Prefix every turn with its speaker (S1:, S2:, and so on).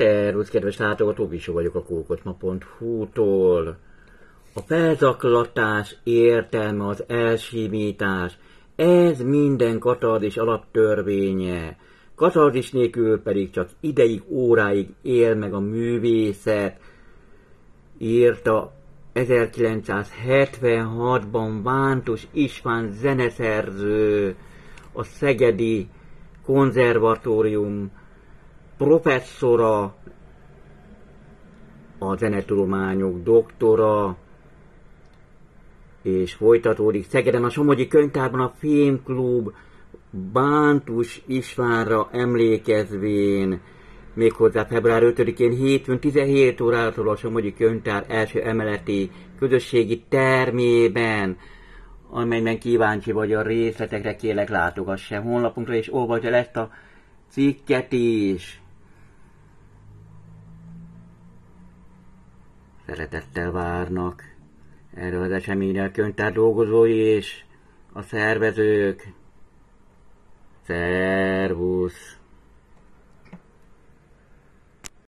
S1: Szervusz, kedves látogatók, is vagyok a kókocsma.hu-tól. A felzaklatás értelme az elsimítás, ez minden katarzis alaptörvénye. Katarzis nélkül pedig csak ideig, óráig él meg a művészet, írta 1976-ban Vántus István zeneszerző, a Szegedi Konzervatórium professzora, a zenetudományok doktora, és folytatódik Szegeden a Somogyi Könyvtárban a Filmklub Bántus Istvánra emlékezvén, méghozzá február 5-én hétfőn 17 órától a Somogyi Könyvtár első emeleti közösségi termében, amelyben kíváncsi vagy a részletekre, kérlek látogass se honlapunkra, és olvasd el ezt a cikket is. Szeretettel várnak erre az eseményre a könyvtár dolgozói és a szervezők. Szervusz!